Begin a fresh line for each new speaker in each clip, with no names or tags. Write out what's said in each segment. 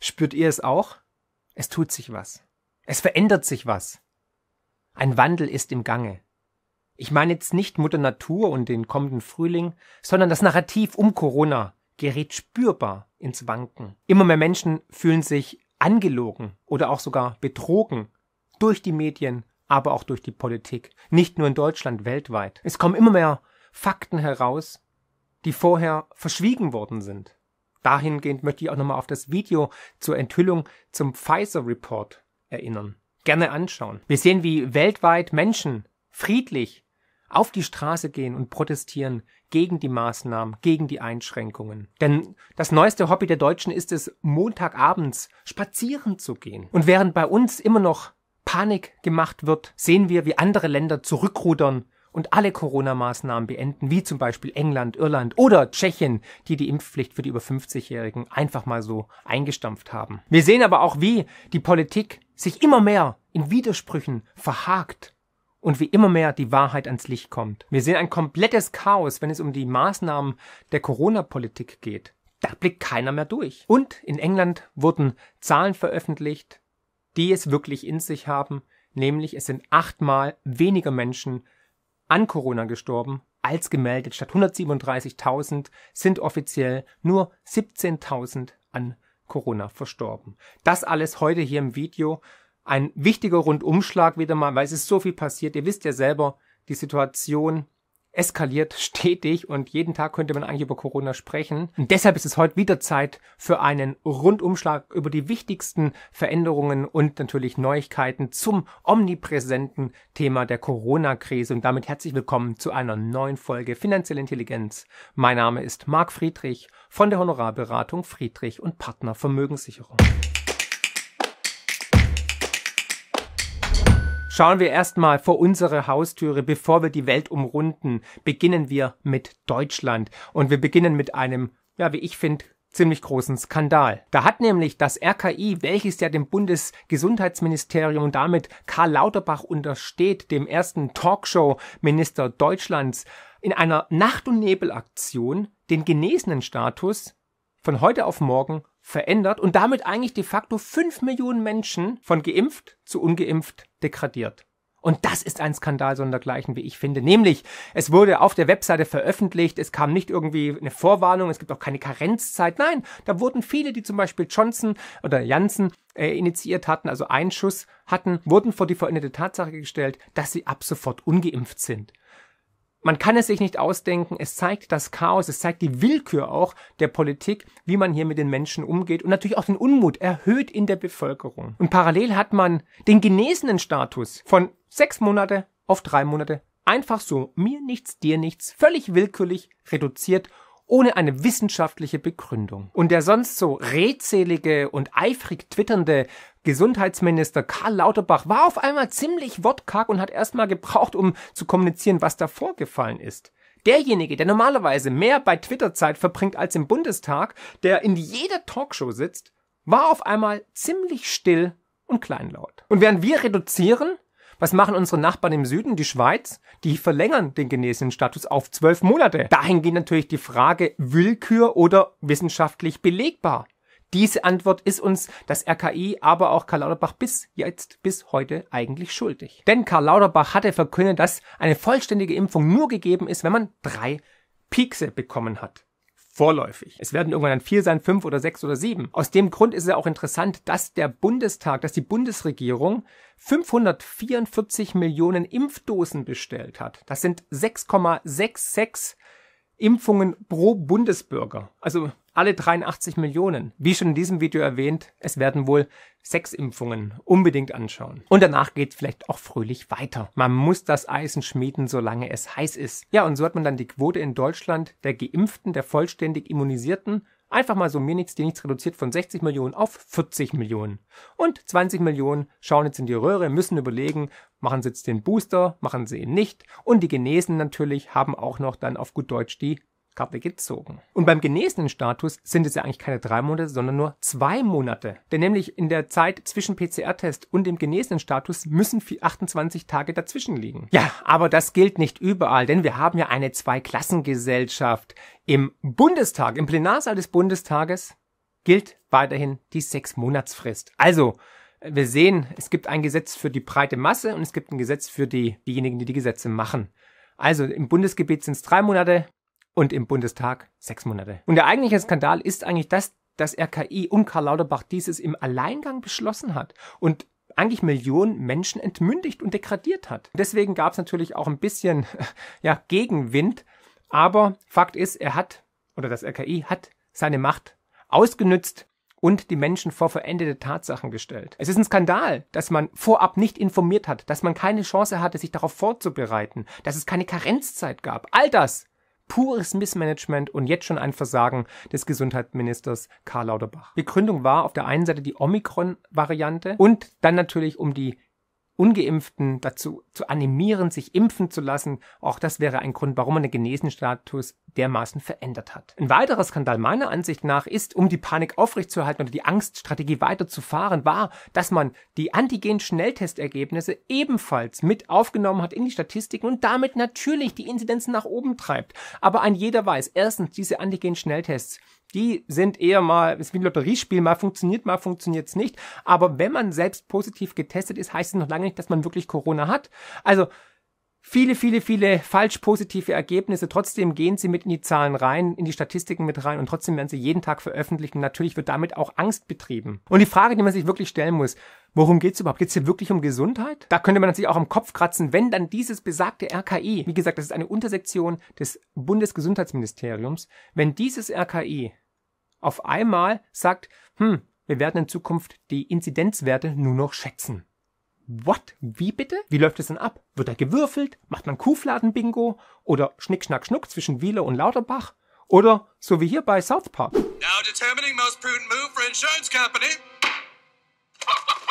Spürt ihr es auch? Es tut sich was. Es verändert sich was. Ein Wandel ist im Gange. Ich meine jetzt nicht Mutter Natur und den kommenden Frühling, sondern das Narrativ um Corona gerät spürbar ins Wanken. Immer mehr Menschen fühlen sich angelogen oder auch sogar betrogen durch die Medien, aber auch durch die Politik. Nicht nur in Deutschland, weltweit. Es kommen immer mehr Fakten heraus, die vorher verschwiegen worden sind. Dahingehend möchte ich auch nochmal auf das Video zur Enthüllung zum Pfizer Report erinnern. Gerne anschauen. Wir sehen, wie weltweit Menschen friedlich auf die Straße gehen und protestieren gegen die Maßnahmen, gegen die Einschränkungen. Denn das neueste Hobby der Deutschen ist es, Montagabends spazieren zu gehen. Und während bei uns immer noch Panik gemacht wird, sehen wir, wie andere Länder zurückrudern und alle Corona-Maßnahmen beenden, wie zum Beispiel England, Irland oder Tschechien, die die Impfpflicht für die über 50-Jährigen einfach mal so eingestampft haben. Wir sehen aber auch, wie die Politik sich immer mehr in Widersprüchen verhakt und wie immer mehr die Wahrheit ans Licht kommt. Wir sehen ein komplettes Chaos, wenn es um die Maßnahmen der Corona-Politik geht. Da blickt keiner mehr durch. Und in England wurden Zahlen veröffentlicht, die es wirklich in sich haben, nämlich es sind achtmal weniger Menschen an Corona gestorben als gemeldet. Statt 137.000 sind offiziell nur 17.000 an Corona verstorben. Das alles heute hier im Video. Ein wichtiger Rundumschlag wieder mal, weil es ist so viel passiert. Ihr wisst ja selber, die Situation eskaliert stetig und jeden Tag könnte man eigentlich über Corona sprechen. Und deshalb ist es heute wieder Zeit für einen Rundumschlag über die wichtigsten Veränderungen und natürlich Neuigkeiten zum omnipräsenten Thema der Corona-Krise. Und damit herzlich willkommen zu einer neuen Folge Finanzielle Intelligenz. Mein Name ist Marc Friedrich von der Honorarberatung Friedrich und Partner Vermögenssicherung. Schauen wir erstmal vor unsere Haustüre, bevor wir die Welt umrunden, beginnen wir mit Deutschland. Und wir beginnen mit einem, ja, wie ich finde, ziemlich großen Skandal. Da hat nämlich das RKI, welches ja dem Bundesgesundheitsministerium und damit Karl Lauterbach untersteht, dem ersten Talkshow-Minister Deutschlands, in einer Nacht- und Nebelaktion den genesenen Status von heute auf morgen verändert und damit eigentlich de facto fünf Millionen Menschen von geimpft zu ungeimpft degradiert. Und das ist ein Skandal sondergleichen, wie ich finde. Nämlich, es wurde auf der Webseite veröffentlicht, es kam nicht irgendwie eine Vorwarnung, es gibt auch keine Karenzzeit. Nein, da wurden viele, die zum Beispiel Johnson oder Janssen äh, initiiert hatten, also Einschuss hatten, wurden vor die veränderte Tatsache gestellt, dass sie ab sofort ungeimpft sind. Man kann es sich nicht ausdenken. Es zeigt das Chaos, es zeigt die Willkür auch der Politik, wie man hier mit den Menschen umgeht und natürlich auch den Unmut erhöht in der Bevölkerung. Und parallel hat man den genesenen Status von sechs Monate auf drei Monate einfach so mir nichts, dir nichts, völlig willkürlich reduziert ohne eine wissenschaftliche Begründung. Und der sonst so redselige und eifrig twitternde Gesundheitsminister Karl Lauterbach war auf einmal ziemlich wortkarg und hat erstmal gebraucht, um zu kommunizieren, was da vorgefallen ist. Derjenige, der normalerweise mehr bei Twitter-Zeit verbringt als im Bundestag, der in jeder Talkshow sitzt, war auf einmal ziemlich still und kleinlaut. Und während wir reduzieren, was machen unsere Nachbarn im Süden, die Schweiz? Die verlängern den genesenen Status auf zwölf Monate. Dahin geht natürlich die Frage Willkür oder wissenschaftlich belegbar. Diese Antwort ist uns das RKI, aber auch Karl Lauterbach bis jetzt, bis heute eigentlich schuldig. Denn Karl Lauterbach hatte verkündet, dass eine vollständige Impfung nur gegeben ist, wenn man drei Piekse bekommen hat vorläufig. Es werden irgendwann dann vier sein, fünf oder sechs oder sieben. Aus dem Grund ist es auch interessant, dass der Bundestag, dass die Bundesregierung 544 Millionen Impfdosen bestellt hat. Das sind 6,66 Impfungen pro Bundesbürger. Also alle 83 Millionen. Wie schon in diesem Video erwähnt, es werden wohl sechs Impfungen unbedingt anschauen. Und danach geht vielleicht auch fröhlich weiter. Man muss das Eisen schmieden, solange es heiß ist. Ja, und so hat man dann die Quote in Deutschland der Geimpften, der vollständig Immunisierten Einfach mal so mir nichts, dir nichts reduziert von 60 Millionen auf 40 Millionen. Und 20 Millionen schauen jetzt in die Röhre, müssen überlegen, machen sie jetzt den Booster, machen sie ihn nicht. Und die Genesen natürlich haben auch noch dann auf gut Deutsch die Karte gezogen. Und beim genesenen Status sind es ja eigentlich keine drei Monate, sondern nur zwei Monate. Denn nämlich in der Zeit zwischen PCR-Test und dem genesenen Status müssen 28 Tage dazwischen liegen. Ja, aber das gilt nicht überall, denn wir haben ja eine Zweiklassengesellschaft. Im Bundestag, im Plenarsaal des Bundestages gilt weiterhin die Sechs-Monatsfrist. Also, wir sehen, es gibt ein Gesetz für die breite Masse und es gibt ein Gesetz für die, diejenigen, die die Gesetze machen. Also im Bundesgebiet sind es drei Monate und im Bundestag sechs Monate. Und der eigentliche Skandal ist eigentlich, dass das RKI um Karl Lauterbach dieses im Alleingang beschlossen hat und eigentlich Millionen Menschen entmündigt und degradiert hat. Deswegen gab es natürlich auch ein bisschen ja, Gegenwind, aber Fakt ist, er hat, oder das RKI hat seine Macht ausgenützt und die Menschen vor verendete Tatsachen gestellt. Es ist ein Skandal, dass man vorab nicht informiert hat, dass man keine Chance hatte, sich darauf vorzubereiten, dass es keine Karenzzeit gab. All das pures Missmanagement und jetzt schon ein Versagen des Gesundheitsministers Karl Lauterbach. Begründung war auf der einen Seite die Omikron-Variante und dann natürlich um die Ungeimpften dazu zu animieren, sich impfen zu lassen. Auch das wäre ein Grund, warum man den Genesenstatus dermaßen verändert hat. Ein weiterer Skandal meiner Ansicht nach ist, um die Panik aufrechtzuerhalten oder die Angststrategie weiterzufahren, war, dass man die Antigen-Schnelltestergebnisse ebenfalls mit aufgenommen hat in die Statistiken und damit natürlich die Inzidenzen nach oben treibt. Aber ein jeder weiß, erstens, diese Antigen-Schnelltests die sind eher mal, ist wie ein Lotteriespiel, mal funktioniert, mal funktioniert es nicht. Aber wenn man selbst positiv getestet ist, heißt es noch lange nicht, dass man wirklich Corona hat. Also viele, viele, viele falsch positive Ergebnisse. Trotzdem gehen sie mit in die Zahlen rein, in die Statistiken mit rein und trotzdem werden sie jeden Tag veröffentlicht. Und natürlich wird damit auch Angst betrieben. Und die Frage, die man sich wirklich stellen muss, worum geht's überhaupt? Geht's hier wirklich um Gesundheit? Da könnte man natürlich auch am Kopf kratzen, wenn dann dieses besagte RKI, wie gesagt, das ist eine Untersektion des Bundesgesundheitsministeriums, wenn dieses RKI auf einmal sagt, hm, wir werden in Zukunft die Inzidenzwerte nur noch schätzen. What? Wie bitte? Wie läuft es denn ab? Wird da gewürfelt? Macht man Kuhfladen-Bingo? Oder Schnick, Schnack, Schnuck zwischen Wieler und Lauterbach? Oder so wie hier bei South Park. Now determining most prudent move for insurance company.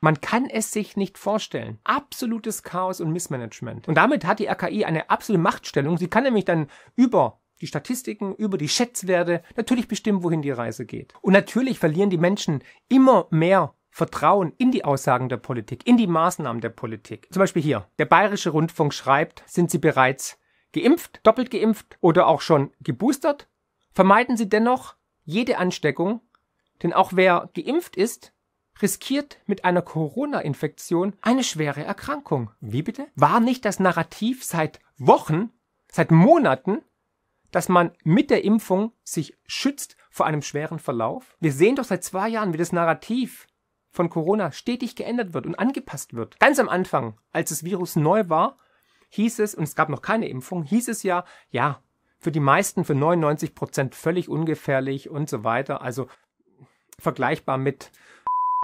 Man kann es sich nicht vorstellen. Absolutes Chaos und Missmanagement. Und damit hat die RKI eine absolute Machtstellung. Sie kann nämlich dann über die Statistiken, über die Schätzwerte natürlich bestimmen, wohin die Reise geht. Und natürlich verlieren die Menschen immer mehr Vertrauen in die Aussagen der Politik, in die Maßnahmen der Politik. Zum Beispiel hier. Der Bayerische Rundfunk schreibt, sind Sie bereits geimpft, doppelt geimpft oder auch schon geboostert? Vermeiden Sie dennoch jede Ansteckung, denn auch wer geimpft ist, riskiert mit einer Corona-Infektion eine schwere Erkrankung. Wie bitte? War nicht das Narrativ seit Wochen, seit Monaten, dass man mit der Impfung sich schützt vor einem schweren Verlauf? Wir sehen doch seit zwei Jahren, wie das Narrativ von Corona stetig geändert wird und angepasst wird. Ganz am Anfang, als das Virus neu war, hieß es, und es gab noch keine Impfung, hieß es ja, ja, für die meisten, für 99 Prozent völlig ungefährlich und so weiter. Also vergleichbar mit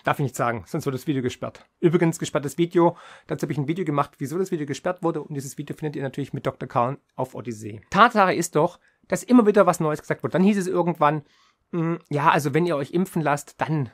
Darf ich nicht sagen, sonst wird das Video gesperrt. Übrigens, gesperrtes Video. Dazu habe ich ein Video gemacht, wieso das Video gesperrt wurde. Und dieses Video findet ihr natürlich mit Dr. Karl auf Odyssee. Tatsache ist doch, dass immer wieder was Neues gesagt wird. Dann hieß es irgendwann, mh, hm, ja, also wenn ihr euch impfen lasst, dann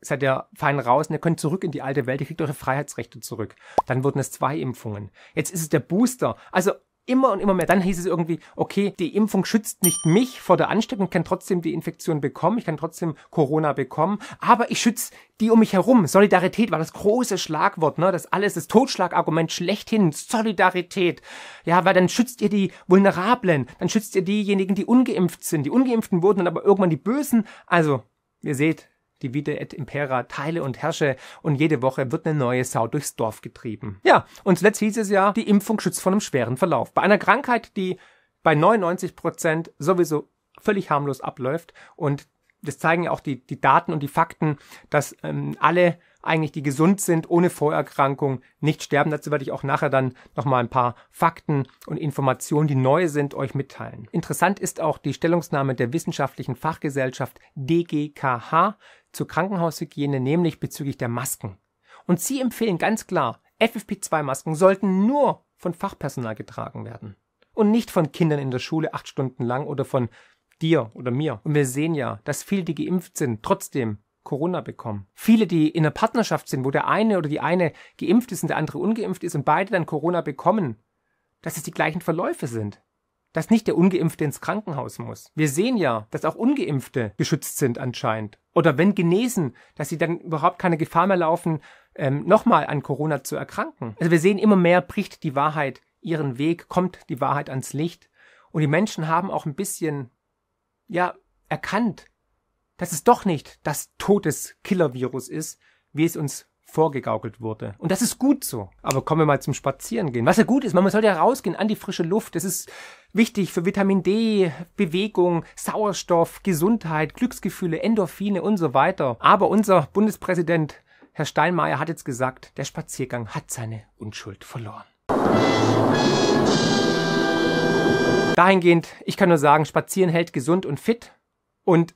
seid ihr fein raus und ihr könnt zurück in die alte Welt, ihr kriegt eure Freiheitsrechte zurück. Dann wurden es zwei Impfungen. Jetzt ist es der Booster. Also immer und immer mehr. Dann hieß es irgendwie, okay, die Impfung schützt nicht mich vor der Ansteckung, ich kann trotzdem die Infektion bekommen, ich kann trotzdem Corona bekommen, aber ich schütze die um mich herum. Solidarität war das große Schlagwort, ne? Das alles, das Totschlagargument schlechthin. Solidarität. Ja, weil dann schützt ihr die Vulnerablen, dann schützt ihr diejenigen, die ungeimpft sind. Die Ungeimpften wurden dann aber irgendwann die Bösen. Also, ihr seht, Divide et Impera, teile und herrsche und jede Woche wird eine neue Sau durchs Dorf getrieben. Ja, und zuletzt hieß es ja, die Impfung schützt vor einem schweren Verlauf. Bei einer Krankheit, die bei 99 Prozent sowieso völlig harmlos abläuft und das zeigen ja auch die, die Daten und die Fakten, dass ähm, alle eigentlich, die gesund sind, ohne Vorerkrankung, nicht sterben. Dazu werde ich auch nachher dann nochmal ein paar Fakten und Informationen, die neu sind, euch mitteilen. Interessant ist auch die Stellungnahme der wissenschaftlichen Fachgesellschaft DGKH zur Krankenhaushygiene, nämlich bezüglich der Masken. Und sie empfehlen ganz klar, FFP2-Masken sollten nur von Fachpersonal getragen werden. Und nicht von Kindern in der Schule acht Stunden lang oder von dir oder mir. Und wir sehen ja, dass viele, die geimpft sind, trotzdem Corona bekommen. Viele, die in einer Partnerschaft sind, wo der eine oder die eine geimpft ist und der andere ungeimpft ist und beide dann Corona bekommen, dass es die gleichen Verläufe sind. dass nicht der Ungeimpfte ins Krankenhaus muss. Wir sehen ja, dass auch Ungeimpfte geschützt sind anscheinend. Oder wenn genesen, dass sie dann überhaupt keine Gefahr mehr laufen, ähm, nochmal an Corona zu erkranken. Also wir sehen immer mehr, bricht die Wahrheit ihren Weg, kommt die Wahrheit ans Licht. Und die Menschen haben auch ein bisschen, ja, erkannt, dass es doch nicht das Todes-Killer-Virus ist, wie es uns vorgegaukelt wurde. Und das ist gut so. Aber kommen wir mal zum Spazierengehen. Was ja gut ist, man sollte ja rausgehen an die frische Luft. Das ist wichtig für Vitamin D, Bewegung, Sauerstoff, Gesundheit, Glücksgefühle, Endorphine und so weiter. Aber unser Bundespräsident, Herr Steinmeier, hat jetzt gesagt, der Spaziergang hat seine Unschuld verloren. Dahingehend, ich kann nur sagen, Spazieren hält gesund und fit. Und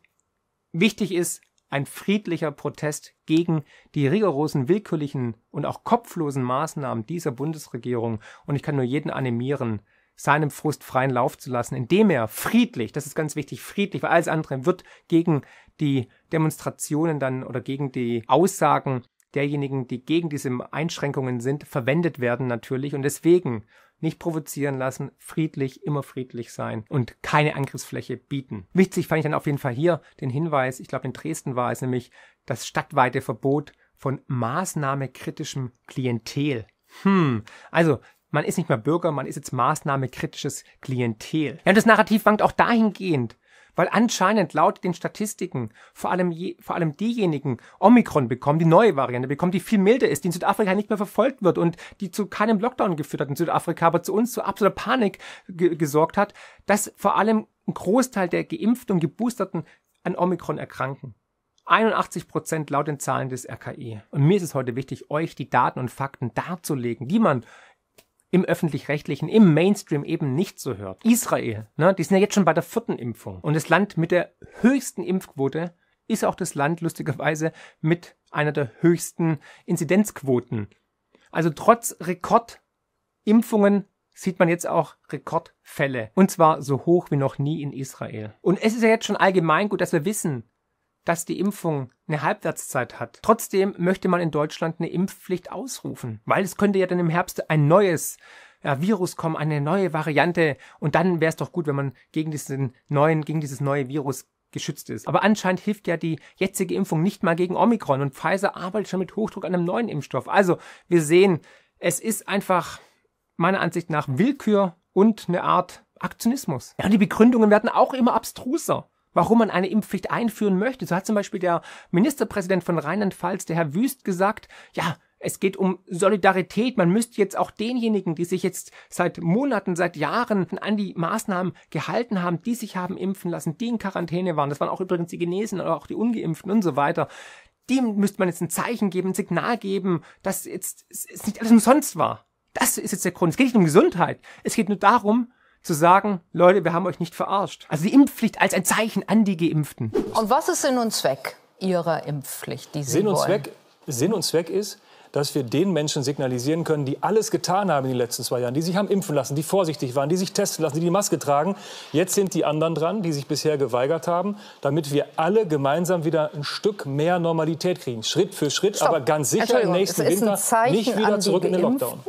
wichtig ist, ein friedlicher Protest gegen die rigorosen, willkürlichen und auch kopflosen Maßnahmen dieser Bundesregierung. Und ich kann nur jeden animieren, seinem Frust freien Lauf zu lassen, indem er friedlich, das ist ganz wichtig, friedlich, weil alles andere wird gegen die Demonstrationen dann oder gegen die Aussagen derjenigen, die gegen diese Einschränkungen sind, verwendet werden natürlich. Und deswegen nicht provozieren lassen, friedlich, immer friedlich sein und keine Angriffsfläche bieten. Wichtig fand ich dann auf jeden Fall hier den Hinweis, ich glaube in Dresden war es nämlich das stadtweite Verbot von maßnahmekritischem Klientel. Hm, also man ist nicht mehr Bürger, man ist jetzt maßnahmekritisches Klientel. Ja, und das Narrativ wankt auch dahingehend, weil anscheinend laut den Statistiken vor allem, je, vor allem diejenigen Omikron bekommen, die neue Variante bekommen, die viel milder ist, die in Südafrika nicht mehr verfolgt wird und die zu keinem Lockdown geführt hat in Südafrika, aber zu uns zu absoluter Panik gesorgt hat, dass vor allem ein Großteil der Geimpften und Geboosterten an Omikron erkranken. 81 Prozent laut den Zahlen des RKI. Und mir ist es heute wichtig, euch die Daten und Fakten darzulegen, die man im öffentlich-rechtlichen, im Mainstream eben nicht so hört. Israel, ne, die sind ja jetzt schon bei der vierten Impfung. Und das Land mit der höchsten Impfquote ist auch das Land lustigerweise mit einer der höchsten Inzidenzquoten. Also trotz Rekordimpfungen sieht man jetzt auch Rekordfälle. Und zwar so hoch wie noch nie in Israel. Und es ist ja jetzt schon allgemein gut, dass wir wissen, dass die Impfung eine Halbwertszeit hat. Trotzdem möchte man in Deutschland eine Impfpflicht ausrufen, weil es könnte ja dann im Herbst ein neues ja, Virus kommen, eine neue Variante und dann wäre es doch gut, wenn man gegen diesen neuen, gegen dieses neue Virus geschützt ist. Aber anscheinend hilft ja die jetzige Impfung nicht mal gegen Omikron und Pfizer arbeitet schon mit Hochdruck an einem neuen Impfstoff. Also wir sehen, es ist einfach meiner Ansicht nach Willkür und eine Art Aktionismus. Ja, und die Begründungen werden auch immer abstruser warum man eine Impfpflicht einführen möchte. So hat zum Beispiel der Ministerpräsident von Rheinland-Pfalz, der Herr Wüst, gesagt, ja, es geht um Solidarität. Man müsste jetzt auch denjenigen, die sich jetzt seit Monaten, seit Jahren an die Maßnahmen gehalten haben, die sich haben impfen lassen, die in Quarantäne waren, das waren auch übrigens die Genesen oder auch die Ungeimpften und so weiter, dem müsste man jetzt ein Zeichen geben, ein Signal geben, dass jetzt es nicht alles umsonst war. Das ist jetzt der Grund. Es geht nicht um Gesundheit. Es geht nur darum, zu sagen, Leute, wir haben euch nicht verarscht. Also die Impfpflicht als ein Zeichen an die Geimpften.
Und was ist Sinn und Zweck Ihrer Impfpflicht, die Sie
Sinn
und
wollen? Zweck, Sinn und Zweck ist, dass wir den Menschen signalisieren können, die alles getan haben in den letzten zwei Jahren, die sich haben impfen lassen, die vorsichtig waren, die sich testen lassen, die die Maske tragen. Jetzt sind die anderen dran, die sich bisher geweigert haben, damit wir alle gemeinsam wieder ein Stück mehr Normalität kriegen. Schritt für Schritt,
Stopp.
aber ganz sicher im nächsten Winter nicht wieder zurück in den Lockdown.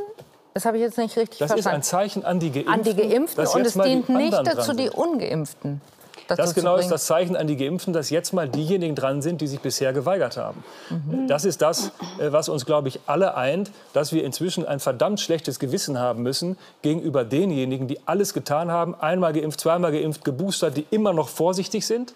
Das habe ich jetzt nicht richtig
das
verstanden.
Das ist ein Zeichen an die Geimpften.
An die Geimpften und es dient nicht dazu, die Ungeimpften.
Das genau ist das Zeichen an die Geimpften, dass jetzt mal diejenigen dran sind, die sich bisher geweigert haben. Mhm. Das ist das, äh, was uns, glaube ich, alle eint, dass wir inzwischen ein verdammt schlechtes Gewissen haben müssen gegenüber denjenigen, die alles getan haben, einmal geimpft, zweimal geimpft, geboostert, die immer noch vorsichtig sind,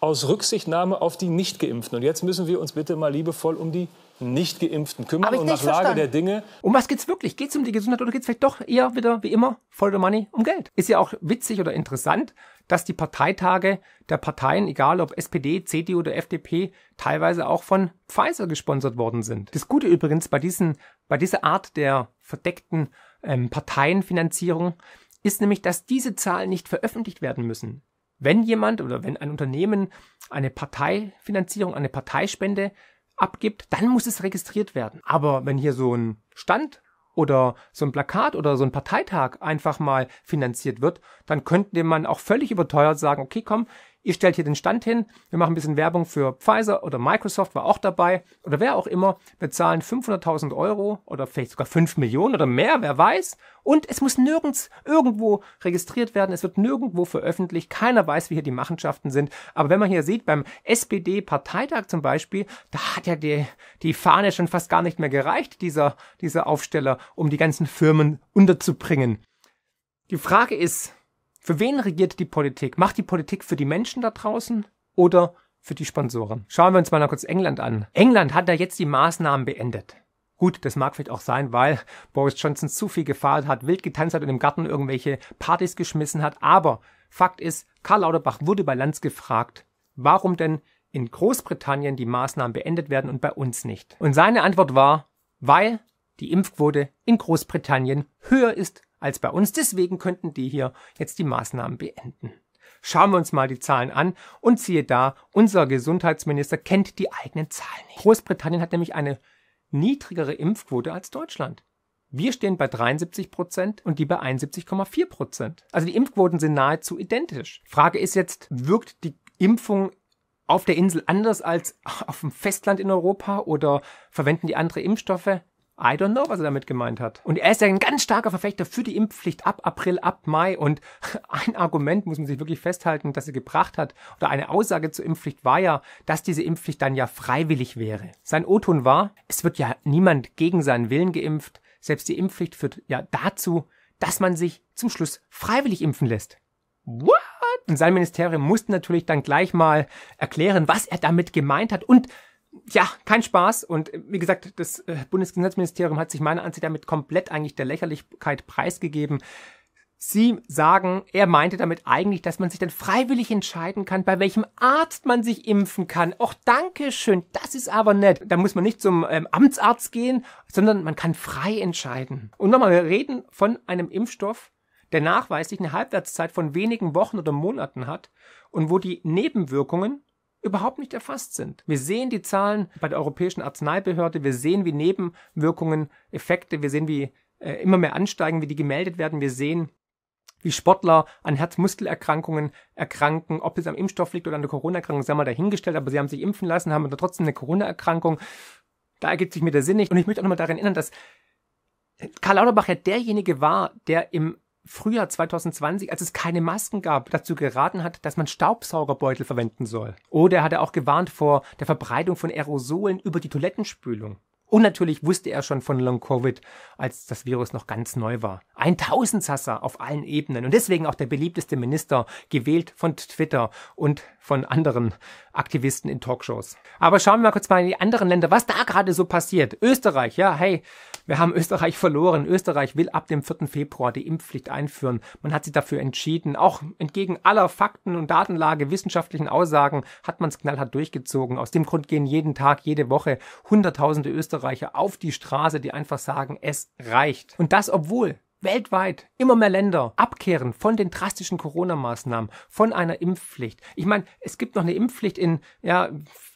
aus Rücksichtnahme auf die Nicht-Geimpften. Und jetzt müssen wir uns bitte mal liebevoll um die nicht-Geimpften kümmern und nach verstanden. Lage der Dinge.
Um was geht's wirklich? Geht's um die Gesundheit oder geht's vielleicht doch eher wieder, wie immer, voll the money, um Geld? Ist ja auch witzig oder interessant, dass die Parteitage der Parteien, egal ob SPD, CDU oder FDP, teilweise auch von Pfizer gesponsert worden sind. Das Gute übrigens bei diesen, bei dieser Art der verdeckten ähm, Parteienfinanzierung ist nämlich, dass diese Zahlen nicht veröffentlicht werden müssen. Wenn jemand oder wenn ein Unternehmen eine Parteifinanzierung, eine Parteispende abgibt, dann muss es registriert werden. Aber wenn hier so ein Stand oder so ein Plakat oder so ein Parteitag einfach mal finanziert wird, dann könnte man auch völlig überteuert sagen, okay, komm, ihr stellt hier den Stand hin, wir machen ein bisschen Werbung für Pfizer oder Microsoft war auch dabei oder wer auch immer, wir zahlen 500.000 Euro oder vielleicht sogar 5 Millionen oder mehr, wer weiß. Und es muss nirgends irgendwo registriert werden, es wird nirgendwo veröffentlicht, keiner weiß, wie hier die Machenschaften sind. Aber wenn man hier sieht, beim SPD-Parteitag zum Beispiel, da hat ja die, die Fahne schon fast gar nicht mehr gereicht, dieser, dieser Aufsteller, um die ganzen Firmen unterzubringen. Die Frage ist, für wen regiert die Politik? Macht die Politik für die Menschen da draußen oder für die Sponsoren? Schauen wir uns mal noch kurz England an. England hat da jetzt die Maßnahmen beendet. Gut, das mag vielleicht auch sein, weil Boris Johnson zu viel gefahrt hat, wild getanzt hat und im Garten irgendwelche Partys geschmissen hat. Aber Fakt ist, Karl Lauterbach wurde bei Lanz gefragt, warum denn in Großbritannien die Maßnahmen beendet werden und bei uns nicht. Und seine Antwort war, weil die Impfquote in Großbritannien höher ist als bei uns. Deswegen könnten die hier jetzt die Maßnahmen beenden. Schauen wir uns mal die Zahlen an und siehe da, unser Gesundheitsminister kennt die eigenen Zahlen nicht. Großbritannien hat nämlich eine niedrigere Impfquote als Deutschland. Wir stehen bei 73 Prozent und die bei 71,4 Prozent. Also die Impfquoten sind nahezu identisch. Frage ist jetzt, wirkt die Impfung auf der Insel anders als auf dem Festland in Europa oder verwenden die andere Impfstoffe? I don't know, was er damit gemeint hat. Und er ist ja ein ganz starker Verfechter für die Impfpflicht ab April, ab Mai. Und ein Argument muss man sich wirklich festhalten, dass er gebracht hat, oder eine Aussage zur Impfpflicht war ja, dass diese Impfpflicht dann ja freiwillig wäre. Sein O-Ton war, es wird ja niemand gegen seinen Willen geimpft. Selbst die Impfpflicht führt ja dazu, dass man sich zum Schluss freiwillig impfen lässt. What? Und sein Ministerium musste natürlich dann gleich mal erklären, was er damit gemeint hat und ja, kein Spaß. Und äh, wie gesagt, das äh, Bundesgesundheitsministerium hat sich meiner Ansicht damit komplett eigentlich der Lächerlichkeit preisgegeben. Sie sagen, er meinte damit eigentlich, dass man sich dann freiwillig entscheiden kann, bei welchem Arzt man sich impfen kann. Och, danke schön, das ist aber nett. Da muss man nicht zum ähm, Amtsarzt gehen, sondern man kann frei entscheiden. Und nochmal, wir reden von einem Impfstoff, der nachweislich eine Halbwertszeit von wenigen Wochen oder Monaten hat und wo die Nebenwirkungen überhaupt nicht erfasst sind. Wir sehen die Zahlen bei der Europäischen Arzneibehörde, wir sehen, wie Nebenwirkungen, Effekte, wir sehen, wie äh, immer mehr ansteigen, wie die gemeldet werden, wir sehen, wie Sportler an Herzmuskelerkrankungen erkranken, ob es am Impfstoff liegt oder an der Corona-Erkrankung, sei mal dahingestellt, aber sie haben sich impfen lassen, haben aber trotzdem eine Corona-Erkrankung. Da ergibt sich mir der Sinn nicht. Und ich möchte auch nochmal daran erinnern, dass Karl Lauterbach ja derjenige war, der im Frühjahr 2020, als es keine Masken gab, dazu geraten hat, dass man Staubsaugerbeutel verwenden soll. Oder er hatte auch gewarnt vor der Verbreitung von Aerosolen über die Toilettenspülung. Und natürlich wusste er schon von Long Covid, als das Virus noch ganz neu war. Ein Tausendsasser auf allen Ebenen und deswegen auch der beliebteste Minister, gewählt von Twitter und von anderen Aktivisten in Talkshows. Aber schauen wir mal kurz mal in die anderen Länder, was da gerade so passiert. Österreich, ja, hey, wir haben Österreich verloren. Österreich will ab dem 4. Februar die Impfpflicht einführen. Man hat sich dafür entschieden. Auch entgegen aller Fakten und Datenlage, wissenschaftlichen Aussagen hat man es knallhart durchgezogen. Aus dem Grund gehen jeden Tag, jede Woche Hunderttausende Österreicher auf die Straße, die einfach sagen, es reicht. Und das, obwohl weltweit immer mehr Länder abkehren von den drastischen Corona-Maßnahmen, von einer Impfpflicht. Ich meine, es gibt noch eine Impfpflicht in ja,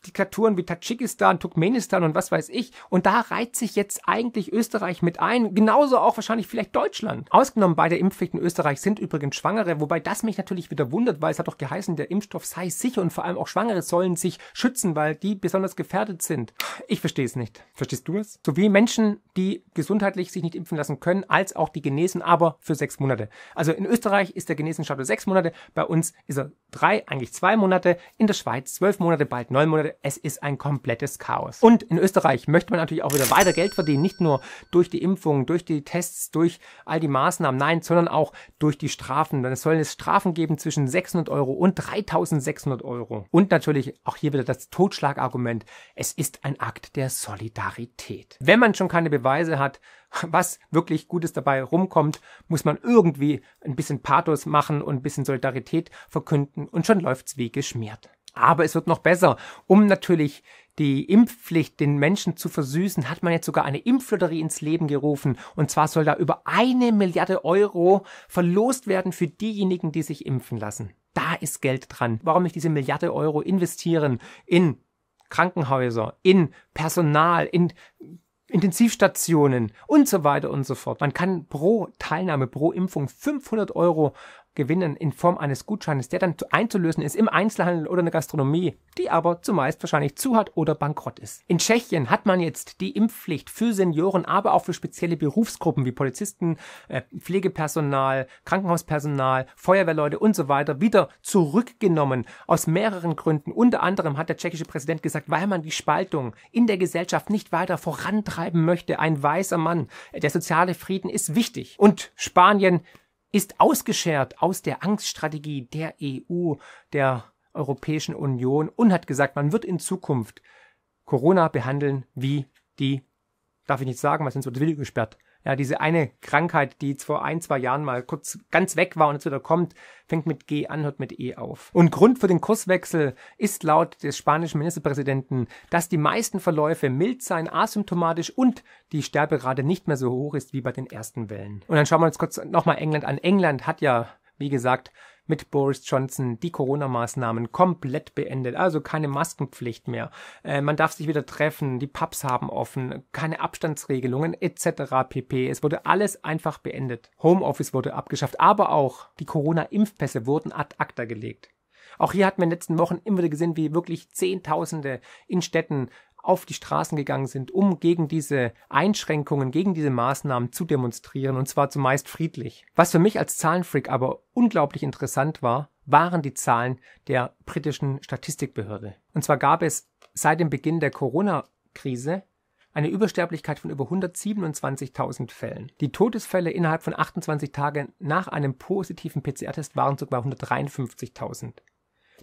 Diktaturen wie Tadschikistan, Turkmenistan und was weiß ich. Und da reiht sich jetzt eigentlich Österreich mit ein. Genauso auch wahrscheinlich vielleicht Deutschland. Ausgenommen bei der Impfpflicht in Österreich sind übrigens Schwangere, wobei das mich natürlich wieder wundert, weil es hat doch geheißen, der Impfstoff sei sicher und vor allem auch Schwangere sollen sich schützen, weil die besonders gefährdet sind. Ich verstehe es nicht. Verstehst du es? Sowie Menschen, die gesundheitlich sich nicht impfen lassen können, als auch die genesen, aber für sechs Monate. Also in Österreich ist der Genesenstatus sechs Monate, bei uns ist er drei, eigentlich zwei Monate, in der Schweiz zwölf Monate, bald neun Monate es ist ein komplettes Chaos. Und in Österreich möchte man natürlich auch wieder weiter Geld verdienen, nicht nur durch die Impfungen, durch die Tests, durch all die Maßnahmen, nein, sondern auch durch die Strafen. Dann soll es Strafen geben zwischen 600 Euro und 3600 Euro. Und natürlich auch hier wieder das Totschlagargument. Es ist ein Akt der Solidarität. Wenn man schon keine Beweise hat, was wirklich Gutes dabei rumkommt, muss man irgendwie ein bisschen Pathos machen und ein bisschen Solidarität verkünden und schon läuft's wie geschmiert. Aber es wird noch besser. Um natürlich die Impfpflicht den Menschen zu versüßen, hat man jetzt sogar eine Impflotterie ins Leben gerufen. Und zwar soll da über eine Milliarde Euro verlost werden für diejenigen, die sich impfen lassen. Da ist Geld dran. Warum nicht diese Milliarde Euro investieren in Krankenhäuser, in Personal, in Intensivstationen und so weiter und so fort. Man kann pro Teilnahme, pro Impfung 500 Euro gewinnen in Form eines Gutscheines, der dann einzulösen ist im Einzelhandel oder in der Gastronomie, die aber zumeist wahrscheinlich zu hat oder bankrott ist. In Tschechien hat man jetzt die Impfpflicht für Senioren, aber auch für spezielle Berufsgruppen wie Polizisten, äh, Pflegepersonal, Krankenhauspersonal, Feuerwehrleute und so weiter wieder zurückgenommen. Aus mehreren Gründen. Unter anderem hat der tschechische Präsident gesagt, weil man die Spaltung in der Gesellschaft nicht weiter vorantreiben möchte. Ein weißer Mann. Der soziale Frieden ist wichtig. Und Spanien ist ausgeschert aus der Angststrategie der EU, der Europäischen Union und hat gesagt, man wird in Zukunft Corona behandeln wie die, darf ich nicht sagen, was sind so Video gesperrt, ja, diese eine Krankheit, die vor ein, zwei Jahren mal kurz ganz weg war und jetzt wieder kommt, fängt mit G an, hört mit E auf. Und Grund für den Kurswechsel ist laut des spanischen Ministerpräsidenten, dass die meisten Verläufe mild seien, asymptomatisch und die Sterberate nicht mehr so hoch ist wie bei den ersten Wellen. Und dann schauen wir uns kurz nochmal England an. England hat ja, wie gesagt, mit Boris Johnson die Corona-Maßnahmen komplett beendet. Also keine Maskenpflicht mehr. Äh, man darf sich wieder treffen, die Pubs haben offen, keine Abstandsregelungen etc. pp. Es wurde alles einfach beendet. Homeoffice wurde abgeschafft, aber auch die Corona-Impfpässe wurden ad acta gelegt. Auch hier hat man in den letzten Wochen immer wieder gesehen, wie wirklich Zehntausende in Städten auf die Straßen gegangen sind, um gegen diese Einschränkungen, gegen diese Maßnahmen zu demonstrieren, und zwar zumeist friedlich. Was für mich als Zahlenfreak aber unglaublich interessant war, waren die Zahlen der britischen Statistikbehörde. Und zwar gab es seit dem Beginn der Corona-Krise eine Übersterblichkeit von über 127.000 Fällen. Die Todesfälle innerhalb von 28 Tagen nach einem positiven PCR-Test waren sogar 153.000.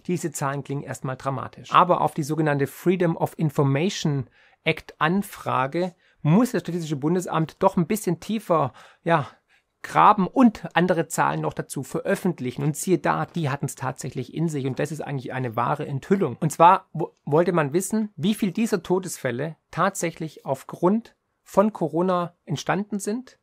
Diese Zahlen klingen erstmal dramatisch. Aber auf die sogenannte Freedom of Information Act Anfrage muss das Statistische Bundesamt doch ein bisschen tiefer, ja, graben und andere Zahlen noch dazu veröffentlichen. Und siehe da, die hatten es tatsächlich in sich. Und das ist eigentlich eine wahre Enthüllung. Und zwar wollte man wissen, wie viel dieser Todesfälle tatsächlich aufgrund von Corona entstanden sind,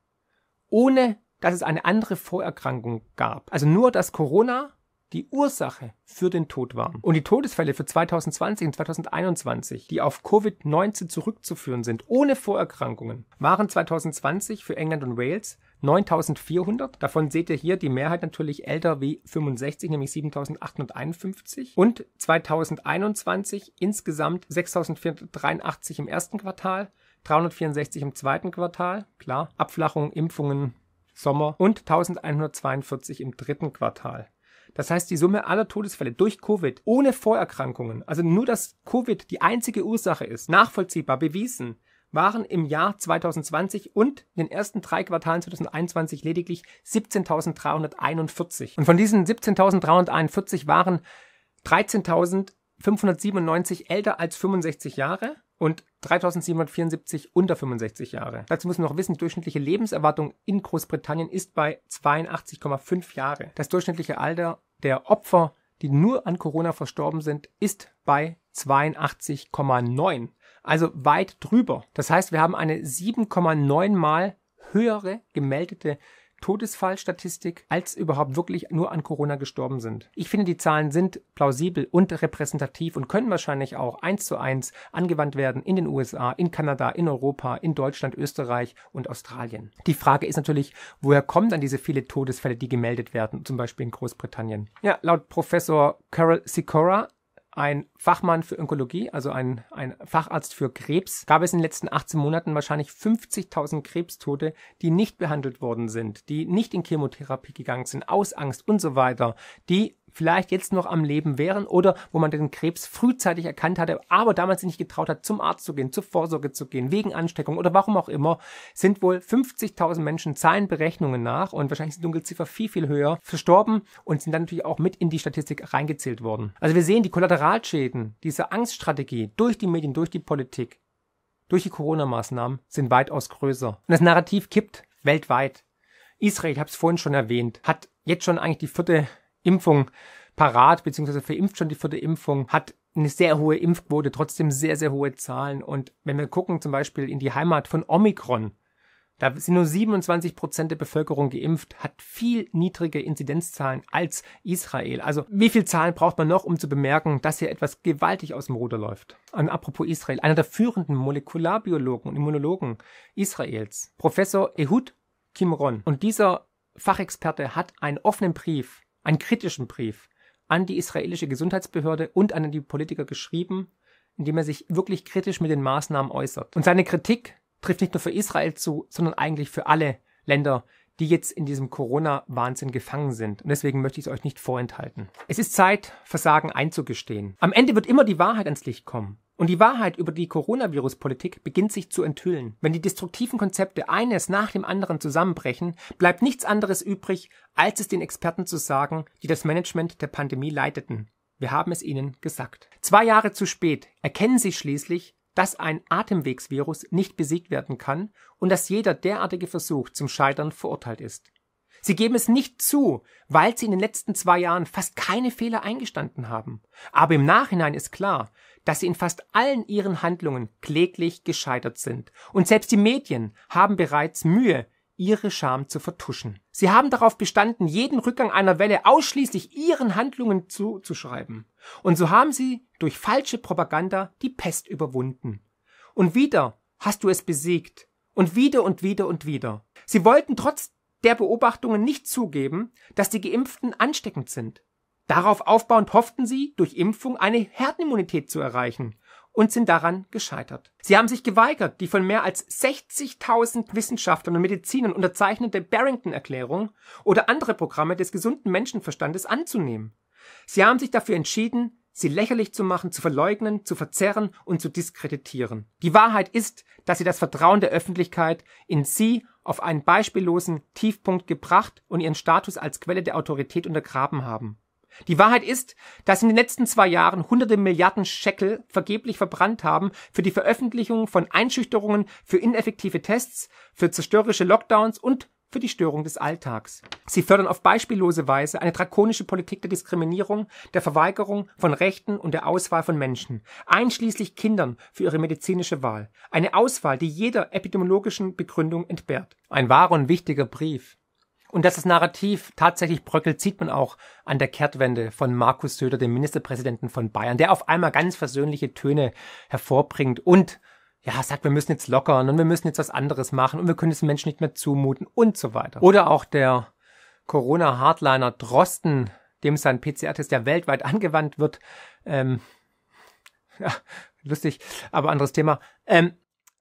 ohne dass es eine andere Vorerkrankung gab. Also nur, dass Corona die Ursache für den Tod waren. Und die Todesfälle für 2020 und 2021, die auf Covid-19 zurückzuführen sind, ohne Vorerkrankungen, waren 2020 für England und Wales 9400. Davon seht ihr hier die Mehrheit natürlich älter wie 65, nämlich 7851. Und 2021 insgesamt 6483 im ersten Quartal, 364 im zweiten Quartal, klar, Abflachung, Impfungen, Sommer und 1142 im dritten Quartal. Das heißt, die Summe aller Todesfälle durch Covid ohne Vorerkrankungen, also nur dass Covid die einzige Ursache ist, nachvollziehbar bewiesen, waren im Jahr 2020 und in den ersten drei Quartalen 2021 lediglich 17.341. Und von diesen 17.341 waren 13.597 älter als 65 Jahre und 3774 unter 65 Jahre. Dazu muss man noch wissen, die durchschnittliche Lebenserwartung in Großbritannien ist bei 82,5 Jahre. Das durchschnittliche Alter der Opfer, die nur an Corona verstorben sind, ist bei 82,9. Also weit drüber. Das heißt, wir haben eine 7,9 mal höhere gemeldete Todesfallstatistik, als überhaupt wirklich nur an Corona gestorben sind. Ich finde, die Zahlen sind plausibel und repräsentativ und können wahrscheinlich auch eins zu eins angewandt werden in den USA, in Kanada, in Europa, in Deutschland, Österreich und Australien. Die Frage ist natürlich, woher kommen dann diese viele Todesfälle, die gemeldet werden, zum Beispiel in Großbritannien? Ja, laut Professor Carol Sikora ein Fachmann für Onkologie, also ein, ein Facharzt für Krebs, gab es in den letzten 18 Monaten wahrscheinlich 50.000 Krebstote, die nicht behandelt worden sind, die nicht in Chemotherapie gegangen sind, aus Angst und so weiter, die vielleicht jetzt noch am Leben wären oder wo man den Krebs frühzeitig erkannt hatte, aber damals nicht getraut hat, zum Arzt zu gehen, zur Vorsorge zu gehen, wegen Ansteckung oder warum auch immer, sind wohl 50.000 Menschen zahlen Berechnungen nach und wahrscheinlich ist die Dunkelziffer viel, viel höher, verstorben und sind dann natürlich auch mit in die Statistik reingezählt worden. Also wir sehen die Kollateralschäden dieser Angststrategie durch die Medien, durch die Politik, durch die Corona-Maßnahmen sind weitaus größer. Und das Narrativ kippt weltweit. Israel, ich habe es vorhin schon erwähnt, hat jetzt schon eigentlich die vierte Impfung parat, beziehungsweise verimpft schon die vierte Impfung, hat eine sehr hohe Impfquote, trotzdem sehr, sehr hohe Zahlen. Und wenn wir gucken zum Beispiel in die Heimat von Omikron, da sind nur 27 Prozent der Bevölkerung geimpft, hat viel niedrige Inzidenzzahlen als Israel. Also wie viel Zahlen braucht man noch, um zu bemerken, dass hier etwas gewaltig aus dem Ruder läuft? Und apropos Israel, einer der führenden Molekularbiologen und Immunologen Israels, Professor Ehud Kimron. Und dieser Fachexperte hat einen offenen Brief, einen kritischen Brief an die israelische Gesundheitsbehörde und an die Politiker geschrieben, in dem er sich wirklich kritisch mit den Maßnahmen äußert. Und seine Kritik trifft nicht nur für Israel zu, sondern eigentlich für alle Länder, die jetzt in diesem Corona-Wahnsinn gefangen sind. Und deswegen möchte ich es euch nicht vorenthalten. Es ist Zeit, Versagen einzugestehen. Am Ende wird immer die Wahrheit ans Licht kommen. Und die Wahrheit über die Coronavirus-Politik beginnt sich zu enthüllen. Wenn die destruktiven Konzepte eines nach dem anderen zusammenbrechen, bleibt nichts anderes übrig, als es den Experten zu sagen, die das Management der Pandemie leiteten. Wir haben es ihnen gesagt. Zwei Jahre zu spät erkennen sie schließlich, dass ein Atemwegsvirus nicht besiegt werden kann und dass jeder derartige Versuch zum Scheitern verurteilt ist. Sie geben es nicht zu, weil sie in den letzten zwei Jahren fast keine Fehler eingestanden haben. Aber im Nachhinein ist klar, dass sie in fast allen ihren Handlungen kläglich gescheitert sind. Und selbst die Medien haben bereits Mühe, ihre Scham zu vertuschen. Sie haben darauf bestanden, jeden Rückgang einer Welle ausschließlich ihren Handlungen zuzuschreiben. Und so haben sie durch falsche Propaganda die Pest überwunden. Und wieder hast du es besiegt. Und wieder und wieder und wieder. Sie wollten trotz der Beobachtungen nicht zugeben, dass die Geimpften ansteckend sind. Darauf aufbauend hofften sie, durch Impfung eine Herdenimmunität zu erreichen und sind daran gescheitert. Sie haben sich geweigert, die von mehr als 60.000 Wissenschaftlern und Medizinern unterzeichnete Barrington-Erklärung oder andere Programme des gesunden Menschenverstandes anzunehmen. Sie haben sich dafür entschieden, sie lächerlich zu machen, zu verleugnen, zu verzerren und zu diskreditieren. Die Wahrheit ist, dass sie das Vertrauen der Öffentlichkeit in sie auf einen beispiellosen Tiefpunkt gebracht und ihren Status als Quelle der Autorität untergraben haben. Die Wahrheit ist, dass in den letzten zwei Jahren hunderte Milliarden Scheckel vergeblich verbrannt haben für die Veröffentlichung von Einschüchterungen, für ineffektive Tests, für zerstörerische Lockdowns und für die Störung des Alltags. Sie fördern auf beispiellose Weise eine drakonische Politik der Diskriminierung, der Verweigerung von Rechten und der Auswahl von Menschen, einschließlich Kindern für ihre medizinische Wahl. Eine Auswahl, die jeder epidemiologischen Begründung entbehrt. Ein wahrer und wichtiger Brief. Und dass das Narrativ tatsächlich bröckelt, sieht man auch an der Kehrtwende von Markus Söder, dem Ministerpräsidenten von Bayern, der auf einmal ganz versöhnliche Töne hervorbringt und ja, sagt, wir müssen jetzt lockern und wir müssen jetzt was anderes machen und wir können es den Menschen nicht mehr zumuten und so weiter. Oder auch der Corona-Hardliner Drosten, dem sein PCR-Test ja weltweit angewandt wird. Ähm, ja, lustig, aber anderes Thema. Ähm,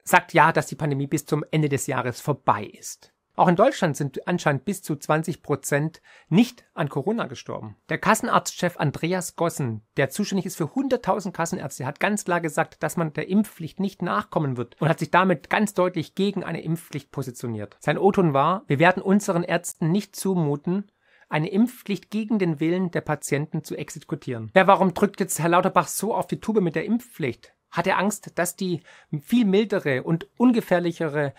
sagt ja, dass die Pandemie bis zum Ende des Jahres vorbei ist. Auch in Deutschland sind anscheinend bis zu 20 Prozent nicht an Corona gestorben. Der Kassenarztchef Andreas Gossen, der zuständig ist für 100.000 Kassenärzte, hat ganz klar gesagt, dass man der Impfpflicht nicht nachkommen wird und hat sich damit ganz deutlich gegen eine Impfpflicht positioniert. Sein O-Ton war, wir werden unseren Ärzten nicht zumuten, eine Impfpflicht gegen den Willen der Patienten zu exekutieren. Ja, warum drückt jetzt Herr Lauterbach so auf die Tube mit der Impfpflicht? Hat er Angst, dass die viel mildere und ungefährlichere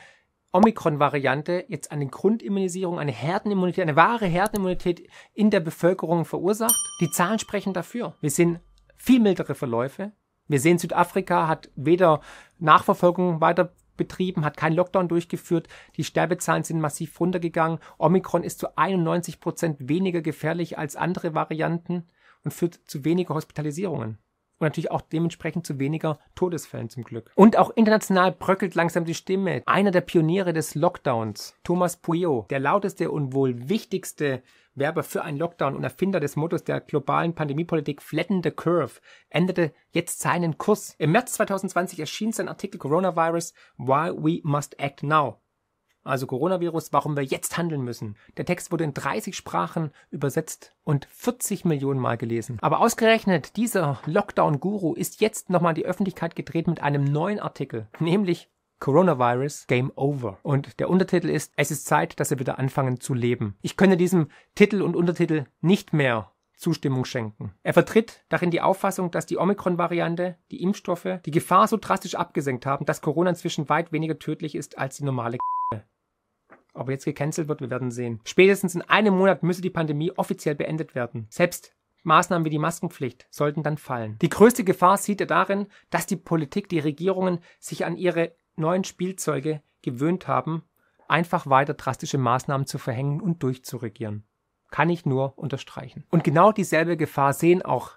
Omikron-Variante jetzt eine Grundimmunisierung, eine Herdenimmunität, eine wahre Herdenimmunität in der Bevölkerung verursacht. Die Zahlen sprechen dafür. Wir sehen viel mildere Verläufe. Wir sehen, Südafrika hat weder Nachverfolgung weiter betrieben, hat keinen Lockdown durchgeführt. Die Sterbezahlen sind massiv runtergegangen. Omikron ist zu 91 Prozent weniger gefährlich als andere Varianten und führt zu weniger Hospitalisierungen und natürlich auch dementsprechend zu weniger Todesfällen zum Glück. Und auch international bröckelt langsam die Stimme. Einer der Pioniere des Lockdowns, Thomas Puyo, der lauteste und wohl wichtigste Werber für einen Lockdown und Erfinder des Mottos der globalen Pandemiepolitik Flatten the Curve, änderte jetzt seinen Kurs. Im März 2020 erschien sein Artikel Coronavirus Why We Must Act Now also Coronavirus, warum wir jetzt handeln müssen. Der Text wurde in 30 Sprachen übersetzt und 40 Millionen Mal gelesen. Aber ausgerechnet dieser Lockdown-Guru ist jetzt nochmal in die Öffentlichkeit gedreht mit einem neuen Artikel, nämlich Coronavirus Game Over. Und der Untertitel ist, es ist Zeit, dass wir wieder anfangen zu leben. Ich könne diesem Titel und Untertitel nicht mehr Zustimmung schenken. Er vertritt darin die Auffassung, dass die Omikron-Variante, die Impfstoffe, die Gefahr so drastisch abgesenkt haben, dass Corona inzwischen weit weniger tödlich ist als die normale ob jetzt gecancelt wird, wir werden sehen. Spätestens in einem Monat müsse die Pandemie offiziell beendet werden. Selbst Maßnahmen wie die Maskenpflicht sollten dann fallen. Die größte Gefahr sieht er darin, dass die Politik, die Regierungen sich an ihre neuen Spielzeuge gewöhnt haben, einfach weiter drastische Maßnahmen zu verhängen und durchzuregieren. Kann ich nur unterstreichen. Und genau dieselbe Gefahr sehen auch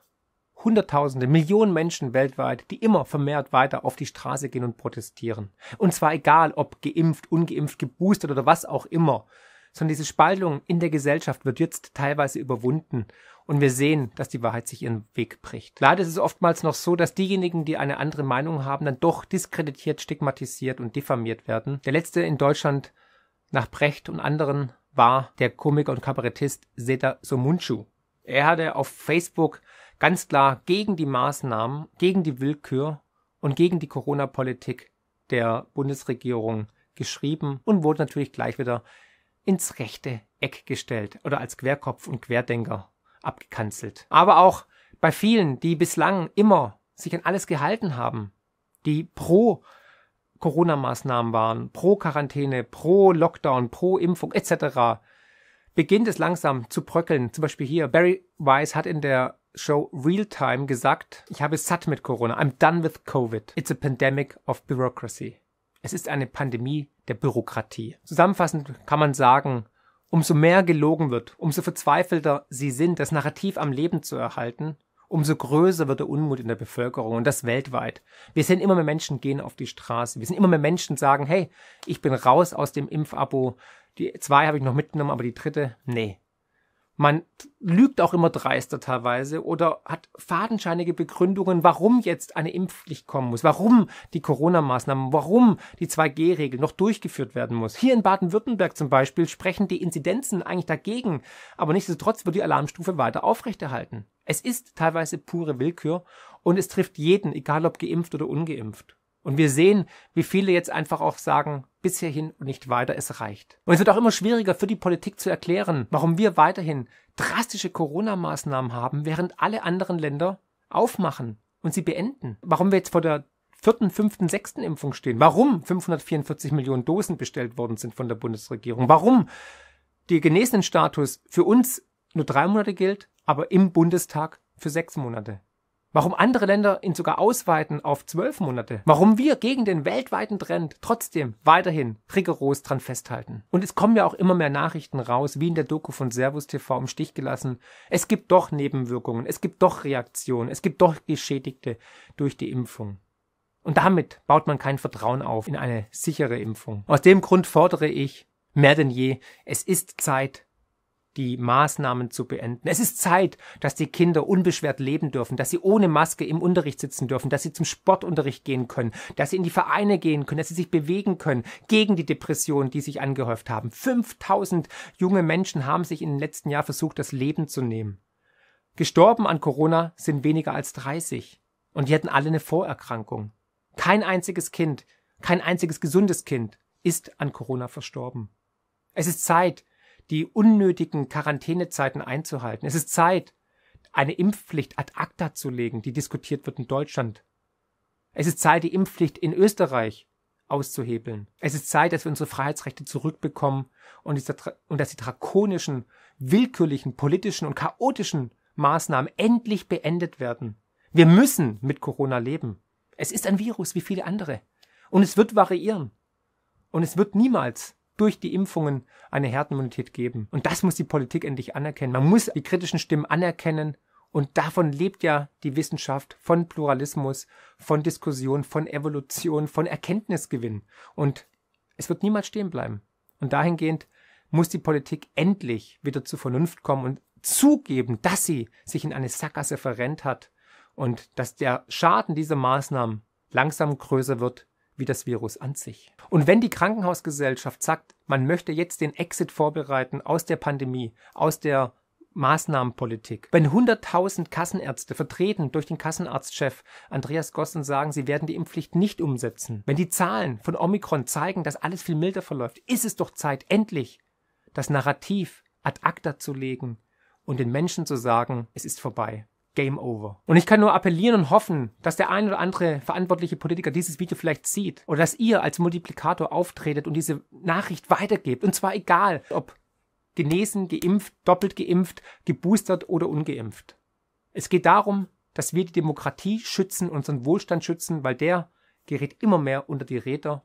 Hunderttausende, Millionen Menschen weltweit, die immer vermehrt weiter auf die Straße gehen und protestieren. Und zwar egal, ob geimpft, ungeimpft, geboostert oder was auch immer. sondern diese Spaltung in der Gesellschaft wird jetzt teilweise überwunden und wir sehen, dass die Wahrheit sich ihren Weg bricht. Leider ist es oftmals noch so, dass diejenigen, die eine andere Meinung haben, dann doch diskreditiert, stigmatisiert und diffamiert werden. Der letzte in Deutschland nach Brecht und anderen war der Komiker und Kabarettist Seda Somunchu. Er hatte auf Facebook ganz klar gegen die Maßnahmen, gegen die Willkür und gegen die Corona-Politik der Bundesregierung geschrieben und wurde natürlich gleich wieder ins rechte Eck gestellt oder als Querkopf und Querdenker abgekanzelt. Aber auch bei vielen, die bislang immer sich an alles gehalten haben, die pro Corona-Maßnahmen waren, pro Quarantäne, pro Lockdown, pro Impfung etc., beginnt es langsam zu bröckeln. Zum Beispiel hier, Barry Weiss hat in der Show Realtime gesagt, ich habe satt mit Corona. I'm done with COVID. It's a pandemic of bureaucracy. Es ist eine Pandemie der Bürokratie. Zusammenfassend kann man sagen, umso mehr gelogen wird, umso verzweifelter sie sind, das Narrativ am Leben zu erhalten, umso größer wird der Unmut in der Bevölkerung und das weltweit. Wir sehen immer mehr Menschen gehen auf die Straße. Wir sehen immer mehr Menschen sagen, hey, ich bin raus aus dem Impfabo. Die zwei habe ich noch mitgenommen, aber die dritte, nee. Man lügt auch immer dreister teilweise oder hat fadenscheinige Begründungen, warum jetzt eine Impfpflicht kommen muss, warum die Corona-Maßnahmen, warum die 2G-Regel noch durchgeführt werden muss. Hier in Baden-Württemberg zum Beispiel sprechen die Inzidenzen eigentlich dagegen, aber nichtsdestotrotz wird die Alarmstufe weiter aufrechterhalten. Es ist teilweise pure Willkür und es trifft jeden, egal ob geimpft oder ungeimpft. Und wir sehen, wie viele jetzt einfach auch sagen, bis hierhin und nicht weiter, es reicht. Und es wird auch immer schwieriger für die Politik zu erklären, warum wir weiterhin drastische Corona-Maßnahmen haben, während alle anderen Länder aufmachen und sie beenden. Warum wir jetzt vor der vierten, fünften, sechsten Impfung stehen. Warum 544 Millionen Dosen bestellt worden sind von der Bundesregierung. Warum der Genesenenstatus für uns nur drei Monate gilt, aber im Bundestag für sechs Monate. Warum andere Länder ihn sogar ausweiten auf zwölf Monate. Warum wir gegen den weltweiten Trend trotzdem weiterhin rigoros dran festhalten. Und es kommen ja auch immer mehr Nachrichten raus, wie in der Doku von Servus TV im Stich gelassen. Es gibt doch Nebenwirkungen, es gibt doch Reaktionen, es gibt doch Geschädigte durch die Impfung. Und damit baut man kein Vertrauen auf in eine sichere Impfung. Aus dem Grund fordere ich mehr denn je, es ist Zeit, die Maßnahmen zu beenden. Es ist Zeit, dass die Kinder unbeschwert leben dürfen, dass sie ohne Maske im Unterricht sitzen dürfen, dass sie zum Sportunterricht gehen können, dass sie in die Vereine gehen können, dass sie sich bewegen können gegen die Depressionen, die sich angehäuft haben. 5000 junge Menschen haben sich in den letzten Jahren versucht, das Leben zu nehmen. Gestorben an Corona sind weniger als 30. Und die hatten alle eine Vorerkrankung. Kein einziges Kind, kein einziges gesundes Kind ist an Corona verstorben. Es ist Zeit, die unnötigen Quarantänezeiten einzuhalten. Es ist Zeit, eine Impfpflicht ad acta zu legen, die diskutiert wird in Deutschland. Es ist Zeit, die Impfpflicht in Österreich auszuhebeln. Es ist Zeit, dass wir unsere Freiheitsrechte zurückbekommen und, und dass die drakonischen, willkürlichen, politischen und chaotischen Maßnahmen endlich beendet werden. Wir müssen mit Corona leben. Es ist ein Virus wie viele andere. Und es wird variieren. Und es wird niemals durch die Impfungen eine Herdenimmunität geben. Und das muss die Politik endlich anerkennen. Man muss die kritischen Stimmen anerkennen. Und davon lebt ja die Wissenschaft von Pluralismus, von Diskussion, von Evolution, von Erkenntnisgewinn. Und es wird niemals stehen bleiben. Und dahingehend muss die Politik endlich wieder zur Vernunft kommen und zugeben, dass sie sich in eine Sackgasse verrennt hat und dass der Schaden dieser Maßnahmen langsam größer wird wie das Virus an sich. Und wenn die Krankenhausgesellschaft sagt, man möchte jetzt den Exit vorbereiten aus der Pandemie, aus der Maßnahmenpolitik. Wenn 100.000 Kassenärzte vertreten durch den Kassenarztchef Andreas Gossen sagen, sie werden die Impfpflicht nicht umsetzen. Wenn die Zahlen von Omikron zeigen, dass alles viel milder verläuft, ist es doch Zeit, endlich das Narrativ ad acta zu legen und den Menschen zu sagen, es ist vorbei. Game over. Und ich kann nur appellieren und hoffen, dass der ein oder andere verantwortliche Politiker dieses Video vielleicht sieht oder dass ihr als Multiplikator auftretet und diese Nachricht weitergebt. Und zwar egal, ob genesen, geimpft, doppelt geimpft, geboostert oder ungeimpft. Es geht darum, dass wir die Demokratie schützen, unseren Wohlstand schützen, weil der gerät immer mehr unter die Räder.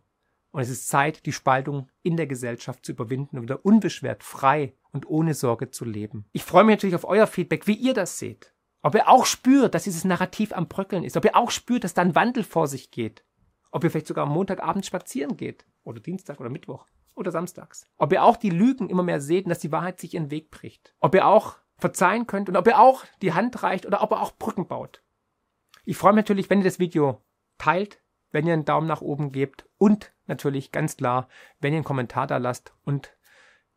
Und es ist Zeit, die Spaltung in der Gesellschaft zu überwinden und wieder unbeschwert, frei und ohne Sorge zu leben. Ich freue mich natürlich auf euer Feedback, wie ihr das seht. Ob er auch spürt, dass dieses Narrativ am Bröckeln ist. Ob er auch spürt, dass da ein Wandel vor sich geht. Ob er vielleicht sogar am Montagabend spazieren geht. Oder Dienstag oder Mittwoch. oder samstags. Ob ihr auch die Lügen immer mehr seht und dass die Wahrheit sich ihren Weg bricht. Ob ihr auch verzeihen könnt und ob ihr auch die Hand reicht oder ob ihr auch Brücken baut. Ich freue mich natürlich, wenn ihr das Video teilt, wenn ihr einen Daumen nach oben gebt und natürlich ganz klar, wenn ihr einen Kommentar da lasst und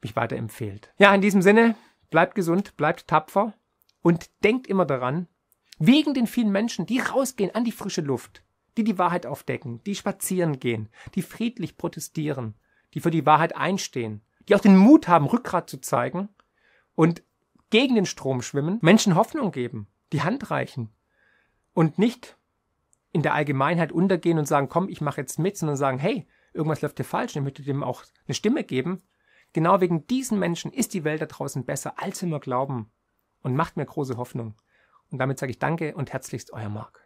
mich weiterempfehlt. Ja, in diesem Sinne, bleibt gesund, bleibt tapfer und denkt immer daran, wegen den vielen Menschen, die rausgehen an die frische Luft, die die Wahrheit aufdecken, die spazieren gehen, die friedlich protestieren, die für die Wahrheit einstehen, die auch den Mut haben, Rückgrat zu zeigen und gegen den Strom schwimmen, Menschen Hoffnung geben, die Hand reichen und nicht in der Allgemeinheit untergehen und sagen, komm, ich mache jetzt mit, sondern sagen, hey, irgendwas läuft hier falsch, ich möchte dem auch eine Stimme geben. Genau wegen diesen Menschen ist die Welt da draußen besser, als wir nur glauben und macht mir große Hoffnung. Und damit sage ich Danke und herzlichst euer Marc.